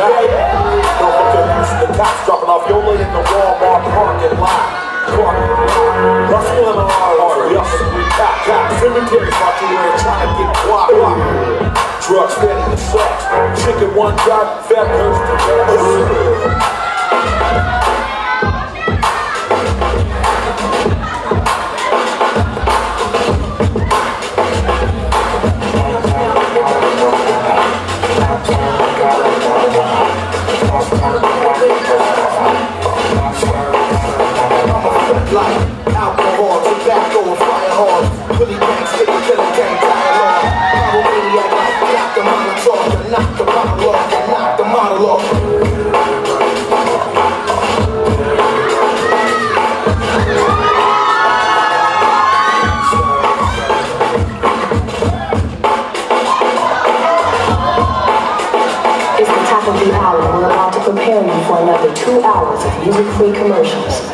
out. Don't forget the cops dropping off your lid in the Walmart parking lot. Hustling on our we hustle, we cop, cop. Cemeteries while you in trying to get guap. Drugs steady the sex. Chicken one drop, fat hurts It's the top of the hour. We're about to prepare you for another two hours of music-free commercials.